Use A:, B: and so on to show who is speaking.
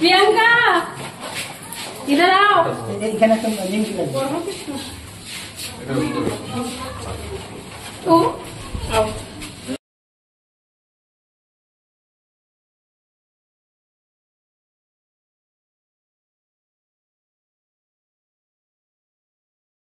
A: ¡Bianca! ¡Y de